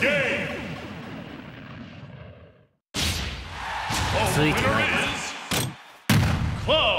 game. The oh, winner is Club.